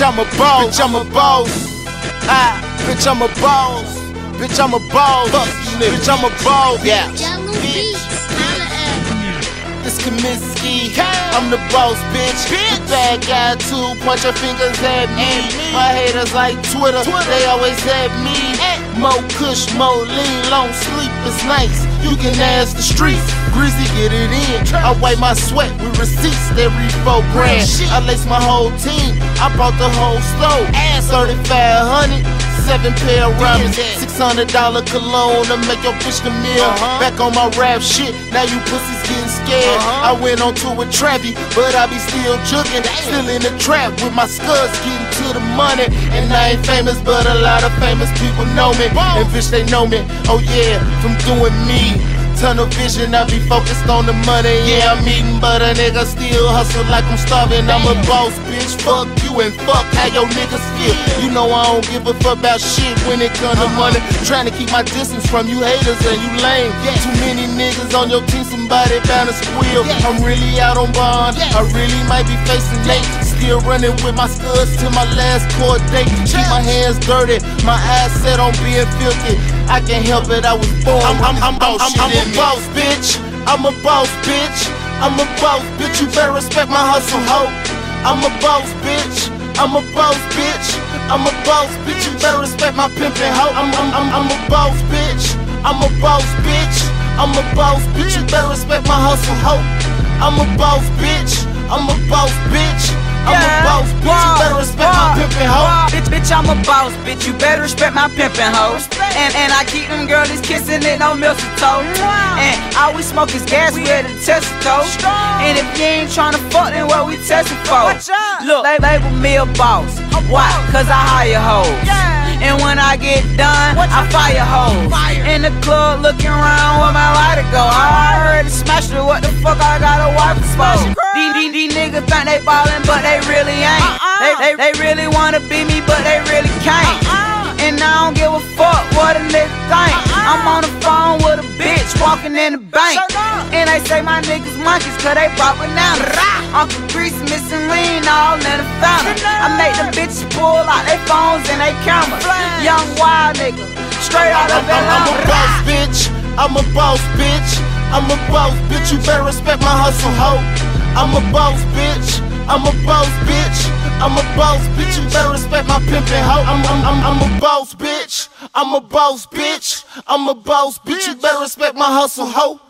I'm a boss. Bitch, I'm a boss. Ah, bitch, I'm a boss. Bitch, I'm a boss. Fuck you, nigga. Bitch, I'm a boss. Yeah. Jungle Bitch. Beats, holla at This Kaminsky, I'm the boss, bitch. The bad guy too, point your fingers at me. My haters like Twitter, they always at me. Mo Kush, Mo lean, long sleep is nice. You can ask the streets, Grizzy get it in. I wipe my sweat with receipts every four grand. I lace my whole team, I bought the whole store. 3500 Seven pair of rabbits, six hundred dollar cologne to make your bitch the meal. Back on my rap shit, now you pussies getting scared. Uh-huh. I went on tour with Travi, but I be still jugging, still in the trap with my scuds getting to the money. And I ain't famous, but a lot of famous people know me. And bitch, they know me. Oh yeah, from doing me. Tunnel vision, I be focused on the money. Yeah, I'm eating, but a nigga still hustle like I'm starving. I'm a boss, bitch. Fuck you and fuck how your niggas feel. You know I don't give a fuck about shit when it come to uh-huh. money. Trying to keep my distance from you haters and you lame. Too many niggas on your team, somebody bound to squeal. I'm really out on bond. I really might be facing Nate. Still running with my studs till my last court date. Keep my hands dirty, my eyes set on being filthy. I can't help it, I was born. I'm, I'm, I'm, I'm, I'm, I'm a boss, bitch. I'm a boss, bitch. I'm a boss, bitch. You better respect my hustle, hoe. I'm a boss, bitch. I'm a boss, bitch. I'm a boss, bitch. You better respect my pimpin' hoe. I'm, I'm, I'm, I'm a boss, bitch. I'm a boss, bitch. I'm a boss, bitch. You better respect my hustle, hoe. I'm a boss, bitch. I'm a boss, bitch. I'm a boss, bitch. You better respect my pimpin' hoe. Bitch, bitch, I'm a boss, bitch. You better respect my pimpin' hoe. And and I keep them girlies kissing it on mistletoe. And all we smoke is gas, we ready to test it though. And if you ain't tryna fuck, then what we testing for? Look, they label me a boss. Why? Cause I hire hoes. And when I get done, I fire hoes. In the club looking around where my lighter go. I already smashed it, what the fuck I got a wife for? Niggas think they ballin', but they really ain't. They, they, they really wanna be me, but they really can't. And I don't give a fuck what a nigga think. I'm on the phone with a bitch walking in the bank. And they say my niggas monkeys cause they brought bananas. Uncle Grease missing lean all in the fountain. I make them bitches pull out their phones and they cameras. Young wild nigga, straight out of I'm, I'm a boss, bitch. I'm a boss, bitch. I'm a boss, bitch. You better respect my hustle, hoe. I'm a boss, bitch. I'm a boss, bitch. I'm a boss, bitch. You better respect my pimpin' hoe. I'm, I'm, I'm, I'm a boss, bitch. I'm a boss, bitch. I'm a boss, bitch. You better respect my hustle, hoe.